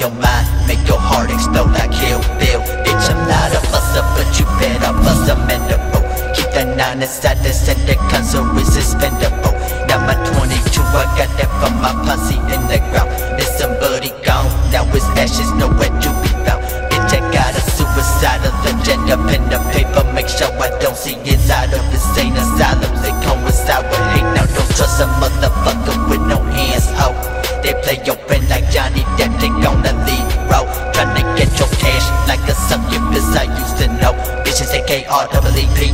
your mind Make your heart explode. Like hell. Bitch, I'm not a fuzzer, but you bet I buzz I'm Keep that nine inside the center console is suspendable Now my 22, I got that from my posse in the ground. There's somebody gone, now his ashes nowhere to be found. Bitch, I got a suicidal agenda, pen the paper Make sure I don't see inside of the same asylum They coincide with hate, now don't trust them. I used to know. Bitches, aka R-double-E-P,